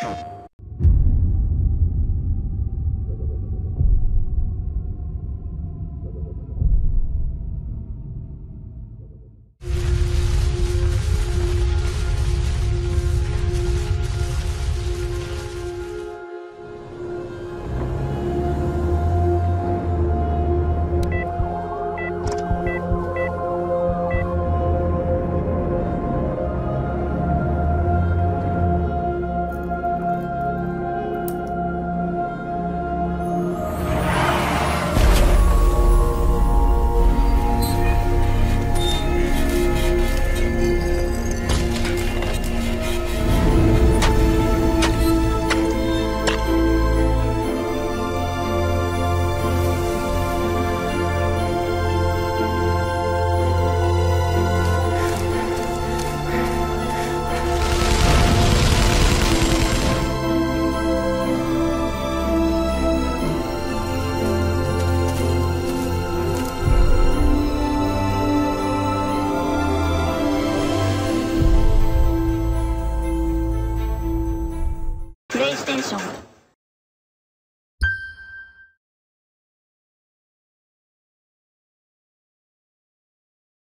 Oh. 小虎